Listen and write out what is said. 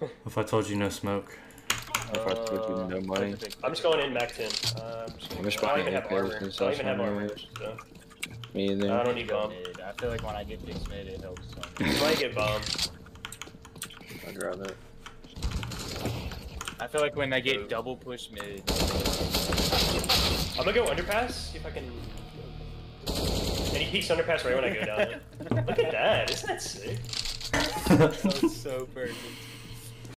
If I told you no smoke. If I told you no uh, money. I'm just going in MAC-10. Uh, I'm just I'm gonna, just I don't even have armor. I don't even have armor. Me So. Me I don't need bomb. I feel like when I get picks mid, it helps. So. You might get bomb. I'd rather. I feel like when I get double push mid, I'm gonna go underpass, see if I can. And he peeks underpass right when I go down. Look at that, isn't that sick? that was so perfect.